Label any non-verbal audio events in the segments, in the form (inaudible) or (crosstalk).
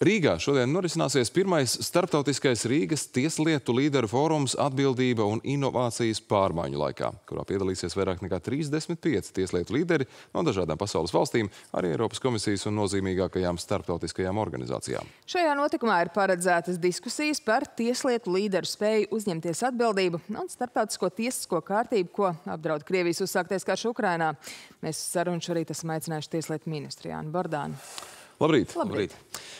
Rīgā šodien norisināsies pirmais starptautiskais Rīgas tieslietu līderu fórums atbildība un inovācijas pārmaiņu laikā, kurā piedalīsies vairāk nekā 35 tieslietu līderi no dažādām pasaules valstīm, arī Eiropas komisijas un nozīmīgākajām starptautiskajām organizācijām. Šajā notikumā ir paredzētas diskusijas par tieslietu līderu spēju uzņemties atbildību un starptautisko tiesisko kārtību, ko apdraud Krievijas uzsāktais karš Ukrainā. Mēs sarunu šorīt esam aicinājuši tieslietu ministru Jānu Bordānu. Labrīt. Labrīt.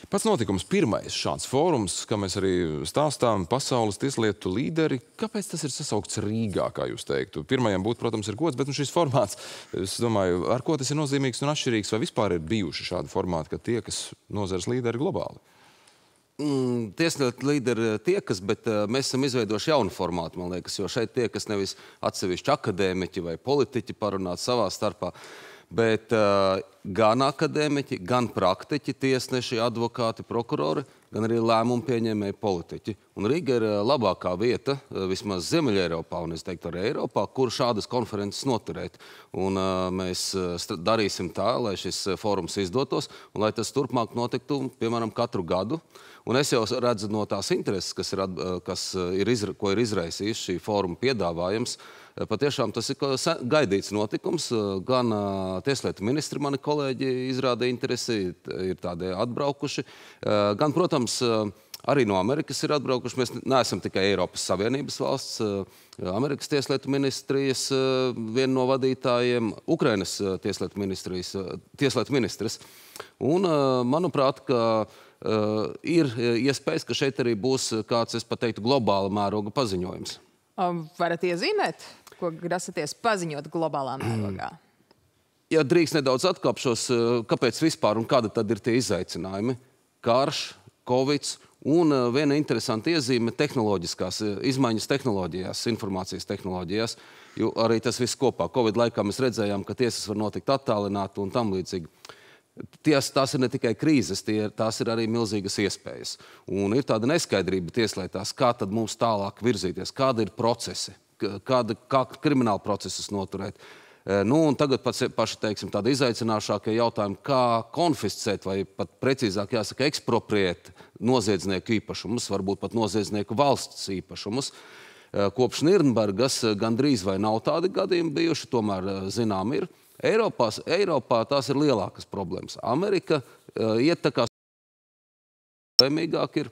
Pats notikums pirmais šāds fórums, kā mēs arī stāstām, pasaules tieslietu līderi. Kāpēc tas ir sasaukts Rīgā, kā jūs teiktu? Pirmajam būt, protams, ir gods, bet nu šis formāts, es domāju, ar ko tas ir nozīmīgs un atšķirīgs, vai vispār ir bijuši šādi formāti, ka tie, kas nozares līderi globāli? Mm, Tieslietu līderi tiekas, bet uh, mēs esam izveidojuši jaunu formātu, man liekas, jo šeit tiekas nevis atsevišķi akadēmiķi vai politiķi parunāt savā starpā, bet uh, gan akadēmiķi, gan praktiķi, tiesneši, advokāti, prokurori, gan arī lēmumu pieņēmēji politiķi. Un Rīga ir uh, labākā vieta, uh, vismaz Ziemeļa Eiropā, un es teiktu arī Eiropā, kur šādas konferences noturēt. Un uh, mēs darīsim tā, lai šis fórums izdotos, un lai tas turpmāk notiktu, piemēram, katru gadu. Un es jau redzu no tās intereses, kas ir, kas ir, izra ko ir izraisījis šī fóruma piedāvājums, patiešām tas ir gaidīts notikums. Gan tieslietu ministri, mani kolēģi, izrādīja interesi, ir tādi atbraukuši. Gan, protams, arī no Amerikas ir atbraukuši. Mēs neesam tikai Eiropas Savienības valsts. uh, Amerikas tieslietu ministrijas uh, viena no vadītājiem, Ukrainas uh, tieslietu, ministrijas, tieslietu ministrs. Un, manuprāt, ka ir iespējas, ka šeit arī būs kāds, es pat teiktu, globāla mēroga paziņojums. Um, Varat iezīmēt, ko grasaties paziņot globālā mērogā? (clears throat) Ja drīkst nedaudz atkāpšos, kāpēc vispār un kādi tad ir tie izaicinājumi? Karš, Covid un uh, viena interesanta iezīme - tehnoloģiskās uh, izmaiņas tehnoloģijās, informācijas tehnoloģijās. Jo arī tas viss kopā. Covid laikā mēs redzējām, ka tiesas var notikt attālināti un tam līdzīgi. Ties, tās ir ne tikai krīzes, tie, tās ir arī milzīgas iespējas. Un ir tāda neskaidrība tieslietās, kā tad mums tālāk virzīties, kādi ir procesi, kāda, kā krimināla procesus noturēt. Nu, tagad pats, paši teiksim, tādi izaicinošākie jautājumi, kā konfiscēt vai pat precīzāk jāsaka ekspropriēt noziedznieku īpašumus, varbūt pat noziedznieku valsts īpašumus. Kopš Nirnbergas gandrīz vai nav tādi gadījumi bijuši, tomēr zinām ir. Eiropās, Eiropā tās ir lielākas problēmas. Amerika uh, iet tā kā Lēmīgāk ir.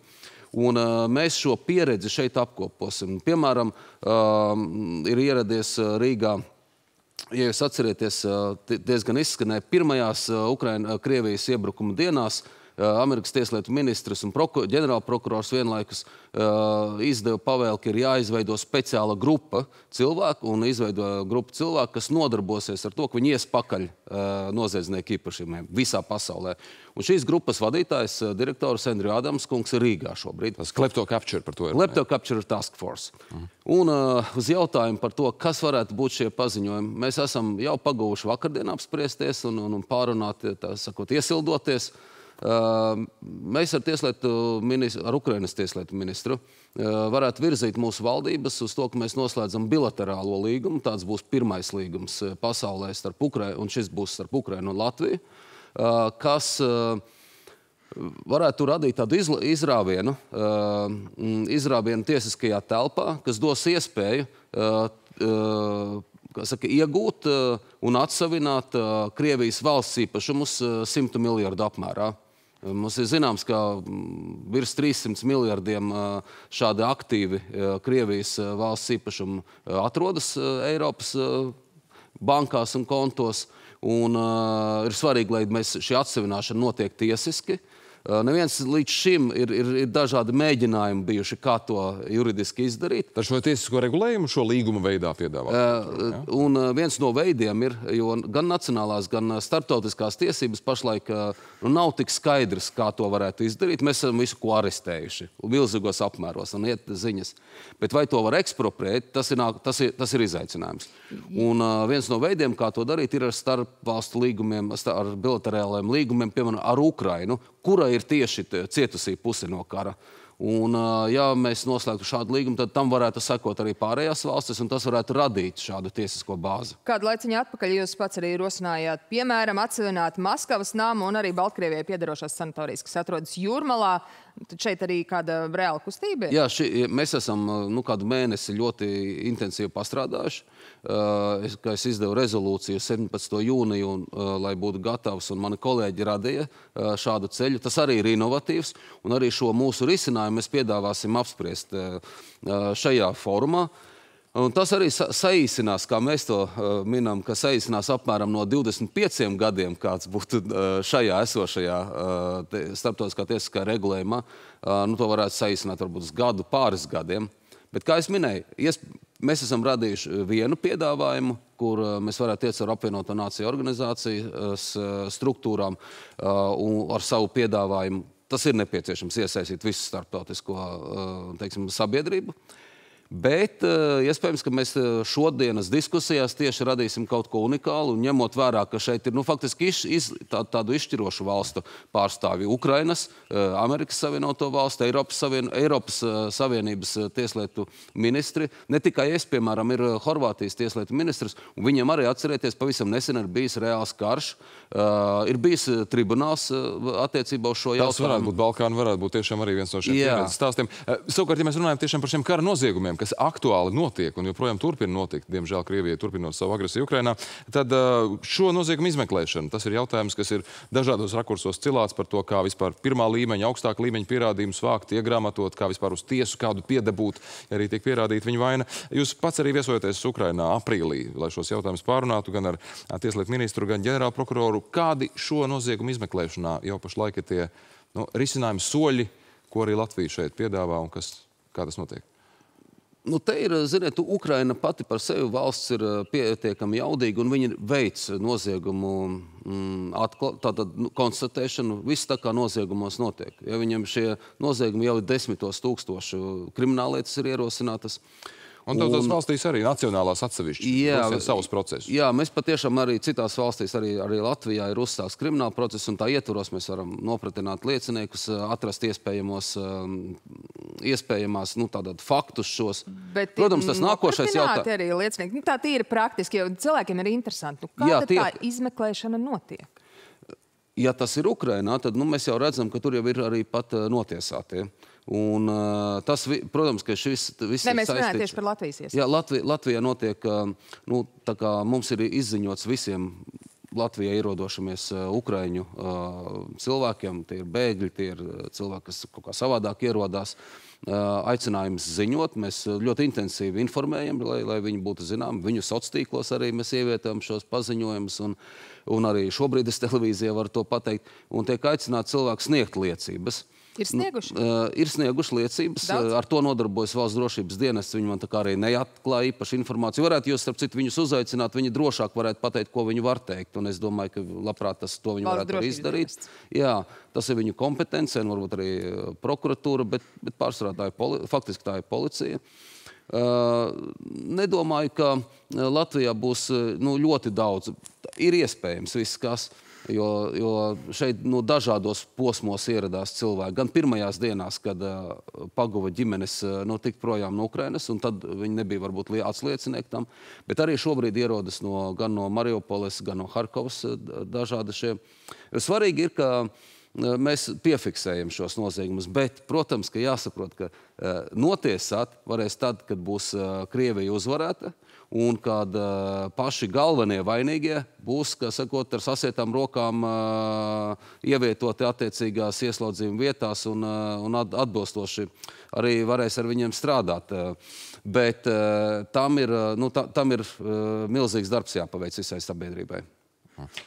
Un, uh, mēs šo pieredzi šeit apkoposim. Piemēram, uh, ir ieradies uh, Rīgā. Ja jūs atcerieties, ti- diezgan izskanēja pirmajās uh, Ukraina, Krievijas iebrukuma dienās. uh, Amerikas tieslietu ministrs un proku, ģenerālprokurors vienlaikus uh, izdeva pavēli, ka ir jāizveido speciāla grupa cilvēku un izveido grupu cilvēku, kas nodarbosies ar to, ka viņi ies pakaļ uh, noziedznieku īpašumiem visā pasaulē. Un šīs grupas vadītājs, uh, direktors Andrija Adams, kungs ir Rīgā šobrīd. Tas klepto capture par to ir. Lepto Capture Task Force. Un uh, uz jautājumu par to, kas varētu būt šie paziņojumi, mēs esam jau pagūši vakardien apspriesties un, un, un pārunāt, tā sakot, iesildoties. Uh, mēs ar, ministru, ar Ukrainas tieslietu ministru varētu virzīt mūsu valdības uz to, ka mēs noslēdzam bilaterālo līgumu. Tāds būs pirmais līgums pasaulē starp Ukrainu, un šis būs starp Ukrainu un Latviju, kas varētu radīt tādu izrāvienu, izrāvienu tiesiskajā telpā, kas dos iespēju saka, iegūt un atsavināt Krievijas valsts īpašumus 100 miljardu apmērā. Mums ir zināms, ka mm, virs 300 miljardiem šādi aktīvi Krievijas valsts īpašumu atrodas Eiropas bankās un kontos. Un, uh, ir svarīgi, lai mēs šī atsevināšana notiek tiesiski. Uh, neviens līdz šim ir, ir, ir dažādi mēģinājumi bijuši, kā to juridiski izdarīt. Tad šo tiesisko regulējumu šo līguma veidā piedāvā. Uh, un uh, viens no veidiem ir, jo gan nacionālās, gan starptautiskās tiesības pašlaik nu, nav tik skaidrs, kā to varētu izdarīt. Mēs esam visu ko arestējuši, milzīgos apmēros, un iet ziņas. Bet vai to var ekspropriēt, tas ir, tas ir, tas ir izaicinājums. Un uh, viens no veidiem, kā to darīt, ir ar starpvalstu līgumiem, ar bilaterāliem līgumiem, piemēram, ar Ukrainu, kura ir tieši cietusī puse no kara. Un, ja mēs noslēgtu šādu līgumu, tad tam varētu sekot arī pārējās valstis, un tas varētu radīt šādu tiesisko bāzi. Kādu laiciņu atpakaļ jūs pats arī rosinājāt, piemēram, atsevināt Maskavas namu un arī Baltkrievijai piedarošās sanatorijas, kas atrodas Jūrmalā. Tad šeit arī kāda reāla kustība ir? Jā, ši, mēs esam nu, kādu mēnesi ļoti intensīvi pastrādājuši. Uh, es, es izdevu rezolūciju 17. jūniju, un, uh, lai būtu gatavs, un mani kolēģi radīja šādu ceļu. Tas arī ir inovatīvs, un arī šo mūsu risinājumu mēs piedāvāsim apspriest šajā formā. Un tas arī sa saīsinās, kā mēs to uh, minam, ka saīsinās apmēram no 25 gadiem, kāds būtu uh, šajā esošajā uh, te, starptautiskā tiesiskā regulējumā. Uh, nu, to varētu saīsināt varbūt uz gadu, pāris gadiem. Bet, kā jau minēju, ies, mēs esam radījuši vienu piedāvājumu, kur uh, mēs varētu iet ar apvienoto nāciju organizācijas uh, struktūrām un ar savu piedāvājumu. Tas ir nepieciešams iesaistīt visu starptautisko teiksim, sabiedrību. Bet uh, iespējams, ka mēs eh, šodienas diskusijās tieši radīsim kaut ko unikālu, ņemot vērā, ka šeit ir nu, faktiski iš, iz, tā, tādu izšķirošu valstu pārstāvji - Ukrainas, uh, Amerikas Savienoto Valstu, Eiropas, Savien, Eiropas Savienības tieslietu ministri. Ne tikai es, piemēram, ir Horvātijas tieslietu ministrs, un viņam arī atcerieties, pavisam nesen ir bijis reāls karš, ir bijis tribunāls attiecībā uz šo jautājumu. Tas varētu būt Balkāni, varētu būt tiešām arī viens no šiem stāstiem. Savukārt, ja mēs runājam tiešām par šiem kara noziegumiem, kas aktuāli notiek un joprojām turpina notikt, diemžēl Krievijai turpinot savu agresiju Ukrainā, tad uh, šo noziegumu izmeklēšana, tas ir jautājums, kas ir dažādos rakursos cilāts par to, kā vispār pirmā līmeņa, augstāka līmeņa pierādījumus vākt, iegramatot, kā vispār uz tiesu kādu piedabūt, ja arī tiek pierādīta viņa vaina. Jūs pats arī viesojaties Ukrainā aprīlī, lai šos jautājumus pārunātu gan ar tieslietu ministru, gan ģenerālprokuroru. Kādi šo noziegumu izmeklēšanā jau pašlaik ir tie nu, risinājumi soļi, ko arī Latvija šeit piedāvā un kas, kā tas notiek? Nu, te ir, ziniet, Ukraina pati par sevi valsts ir eh, pietiekami jaudīga, un viņi veic noziegumu mm, atkla, tātad, nu, konstatēšanu. Viss tā kā noziegumos notiek. Ja viņam šie noziegumi jau ir desmitos tūkstošu krimināllietas ir ierosinātas. Un daudzās valstīs arī nacionālās atsevišķas savus procesus. Jā, mēs patiešām arī citās valstīs, arī, arī Latvijā ir uzsākts krimināla process, un tā ietvaros mēs varam nopratināt lieciniekus, atrast iespējamos, um, iespējamās nu, faktus šos. Bet, Protams, tas nākošais jautājums. arī liecinieki. Nu, tā tīri praktiski, jo cilvēkiem ir interesanti. Nu, kāda Jā, tie... tā izmeklēšana notiek? Ja tas ir Ukrainā, tad nu, mēs jau redzam, ka tur jau ir arī pat uh, notiesātie. Un, uh, tas, protams, ka šis viss ne, ir mēs runājam tieši par Latvijas iestādi. Jā, Latvija, Latvijā notiek, uh, nu, tā kā mums ir izziņots visiem Latvijā ierodošamies uh, Ukraiņu uh, cilvēkiem, tie ir bēgļi, tie ir cilvēki, kas kaut kā savādāk ierodās. Uh, aicinājums ziņot, mēs ļoti intensīvi informējam, lai, lai viņi būtu zināmi. Viņu sociālos tīklos arī mēs ievietojam šos paziņojumus, un, un arī šobrīd es (laughs) televīzijā varu to pateikt. Un tiek aicināts cilvēks sniegt liecības. Uh, Ir snieguši? Nu, uh, ir snieguši liecības. Daudz? Ar to nodarbojas valsts drošības dienests. Viņi man tā kā arī neatklāja īpaši informāciju. Varētu jūs, starp citu, viņus uzaicināt, viņi drošāk varētu pateikt, ko viņi var teikt. Un es domāju, ka labprāt tas to viņi valsts varētu arī izdarīt. Dienests. Jā, tas ir viņu kompetence, un varbūt arī prokuratūra, bet, bet pārsvarā tā ir, poli faktiski tā ir policija. Uh, nedomāju, ka Latvijā būs nu, ļoti daudz. Ir iespējams viss, kas ir Jo, jo šeit nu, dažādos posmos ieradās cilvēki. Gan pirmajās dienās, kad uh, paguva ģimenes uh, nu, tikt projām no Ukrainas, un tad viņi nebija varbūt atsliecinieki tam. Bet arī šobrīd ierodas no, gan no Mariupoles, gan no Harkovas uh, dažādi šie. Svarīgi ir, ka uh, mēs piefiksējam šos noziegumus. Bet, protams, ka jāsaprot, ka uh, notiesāt varēs tad, kad būs uh, Krievija uzvarēta un kad uh, paši galvenie vainīgie būs, kas sakot, ar sasietām rokām uh, ievietoti attiecīgās ieslodzījuma vietās un, uh, un atbilstoši arī varēs ar viņiem strādāt. Bet tam ir, nu, ta, tam ir milzīgs darbs jāpaveic visai sabiedrībai.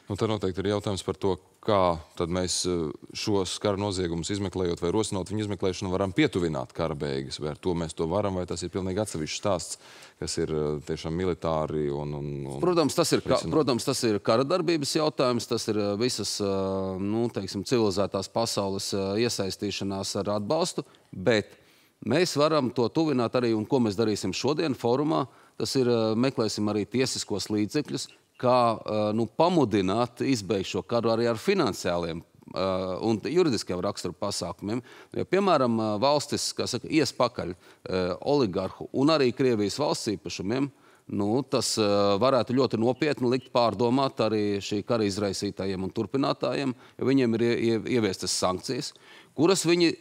Nu, tad noteikti ir jautājums par to, kā mēs eh, šos kara noziegumus izmeklējot vai rosinot viņu izmeklēšanu, varam pietuvināt kara beigas. Vai ar to mēs to varam, vai tas ir pilnīgi atsevišķs stāsts, kas ir eh, tiešām militāri un. un, un protams, tas ir, ka, protams, tas ir kara darbības jautājums, tas ir eh, visas nu, teiksim, civilizētās pasaules iesaistīšanās ar atbalstu. Bet mēs varam to tuvināt arī, un ko mēs darīsim šodien, fórumā. Tas ir meklēsim arī tiesiskos līdzekļus, kā nu, pamudināt izbeigt šo karu arī ar finansiāliem uh, un juridiskiem rakstura pasākumiem. Jo, piemēram, uh, valstis, kas saka, ies pakaļ uh, oligarhu un arī Krievijas valsts īpašumiem, nu, tas uh, varētu ļoti nopietni likt pārdomāt arī šī kara izraisītājiem un turpinātājiem, jo viņiem ir ie, ie, ieviestas sankcijas, kuras viņi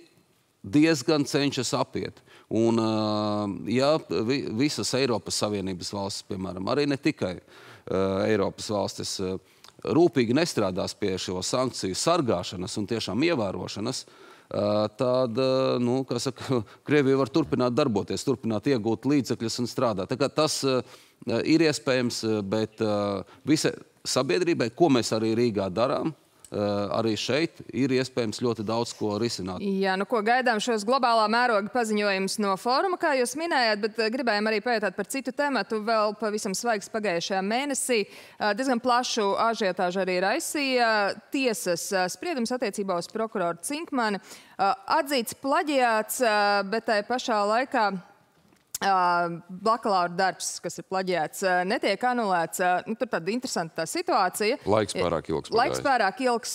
diezgan cenšas apiet. Un, ja visas Eiropas Savienības valstis, piemēram, arī ne tikai Eiropas valstis, rūpīgi nestrādās pie šo sankciju sargāšanas un tiešām ievērošanas, tad nu, saka, (laughs) Krievija var turpināt darboties, turpināt iegūt līdzekļus un strādāt. Tas ir iespējams, bet visai sabiedrībai, ko mēs arī Rīgā darām, Eh, arī šeit ir iespējams ļoti daudz ko risināt. Jā, nu ko gaidām šos globālā mēroga paziņojumus no fóruma, kā jūs minējāt, bet eh, gribējām arī pajautāt par citu tematu. Vēl pavisam svaigs pagājušajā mēnesī eh, diezgan plašu ažiotāžu arī raisīja tiesas spriedums attiecībā uz prokuroru Cinkmani. Atzīts plaģiāts, bet tai pašā laikā bakalaura darbs, kas ir plaģēts, netiek anulēts. Nu, tur tāda interesanta tā situācija. Laiks pārāk ilgs. Pagājis. Laiks pārāk ilgs.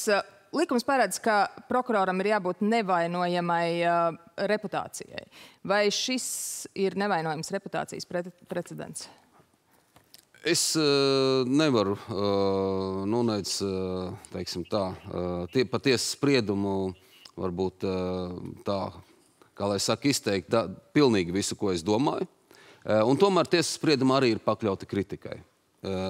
Likums paredz, ka prokuroram ir jābūt nevainojamai uh, reputācijai. Vai šis ir nevainojams reputācijas pre precedents? Es uh, nevaru uh, nonākt uh, tā, uh, tie, patiesi spriedumu, varbūt uh, tā kā lai saka, izteikt da, pilnīgi visu, ko es domāju. Eh, un tomēr tiesas spriedumi arī ir pakļauti kritikai. Eh,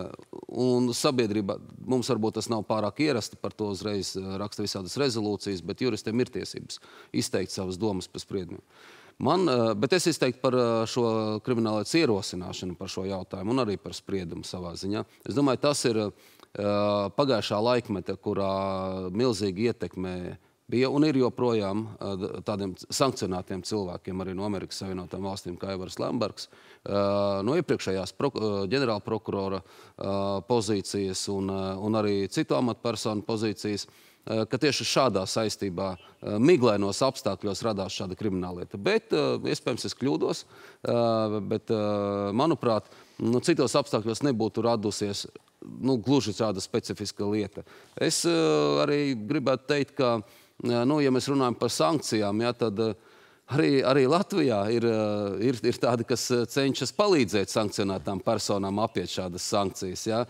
un sabiedrībā mums varbūt tas nav pārāk ierasti, par to uzreiz eh, raksta visādas rezolūcijas, bet juristiem ir tiesības izteikt savas domas par spriedumiem. Man, bet es izteiktu par šo kriminālais ierosināšanu, par šo jautājumu un arī par spriedumu savā ziņā. Es domāju, tas ir pagājušā laikmeta, kurā milzīgi ietekmē bija un ir joprojām tādiem sankcionētiem cilvēkiem arī no Amerikas Savienotām valstīm, kā Evers Lembergs, no iepriekšējās ģenerāla prokurora pozīcijas un, un arī citu amatpersonu pozīcijas ka tieši šādā saistībā, miglainos apstākļos radās šāda krimināllieta. Bet, iespējams, es kļūdos, bet, manuprāt, nu, citos apstākļos nebūtu radusies nu, gluži tāda specifiska lieta. Es arī gribētu teikt, ka nu, ja mēs runājam par sankcijām, ja, tad arī, arī Latvijā ir, ir, ir tādi, kas cenšas palīdzēt sankcionētām personām apiet šādas sankcijas. Ja.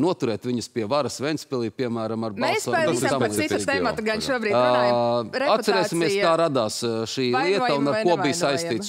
Noturēt viņus pie varas Ventspilī, piemēram, ar balsojumu. Mēs pārīsim par citu tēmatu gan šobrīd runājam. Atcerēsimies, kā radās šī lieta un ar ko bija saistīts šis